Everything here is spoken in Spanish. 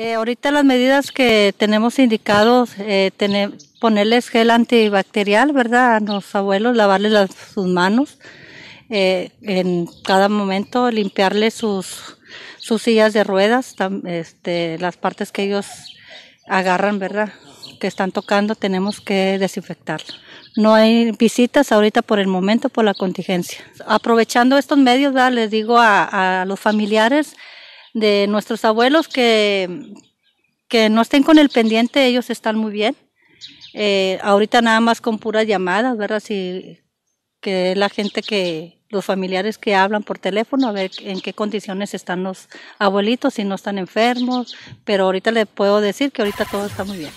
Eh, ahorita las medidas que tenemos indicados, eh, ponerles gel antibacterial, ¿verdad? A los abuelos, lavarles sus manos eh, en cada momento, limpiarles sus, sillas de ruedas, este, las partes que ellos agarran, ¿verdad? Que están tocando, tenemos que desinfectarlo. No hay visitas ahorita por el momento por la contingencia. Aprovechando estos medios, ¿verdad? les digo a los familiares, de nuestros abuelos que, que no estén con el pendiente, ellos están muy bien. Eh, ahorita nada más con puras llamadas, ¿verdad? Si, que la gente que, los familiares que hablan por teléfono, a ver en qué condiciones están los abuelitos, si no están enfermos, pero ahorita les puedo decir que ahorita todo está muy bien.